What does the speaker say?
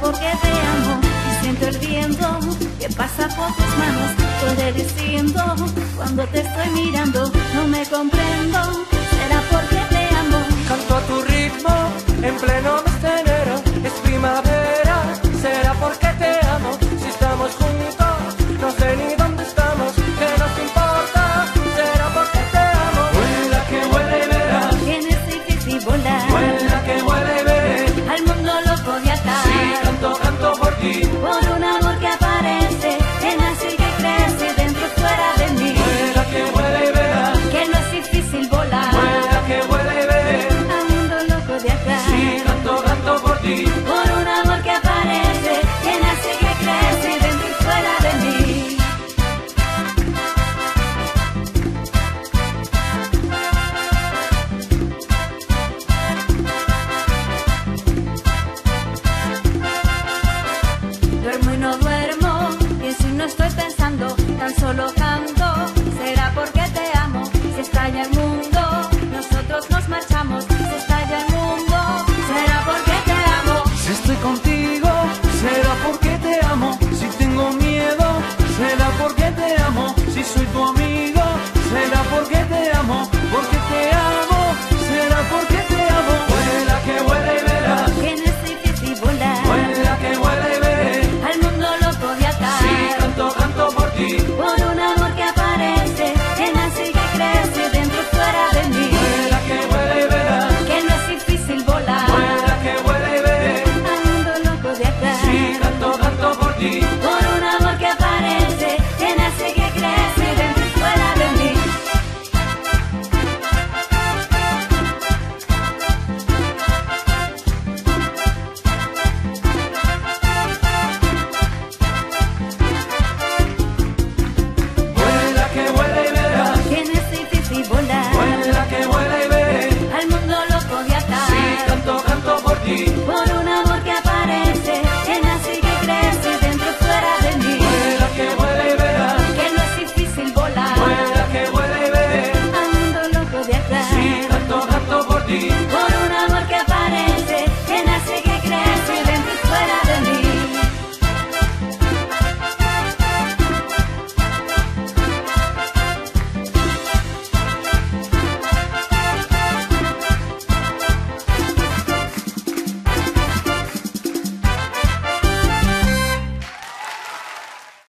porque te amo y siento el viento que pasa por tus manos, estoy diciendo cuando te estoy mirando, no me comprendo, será porque te amo. Canto a tu ritmo en pleno tan solo canto. Será porque te amo, si estalla el mundo, nosotros nos marchamos. Si estalla el mundo, será porque te amo. Si estoy contigo, será porque te amo. Si tengo miedo, será porque te amo. Si soy tu amigo, será porque te amo. Mira todo, todo por ti.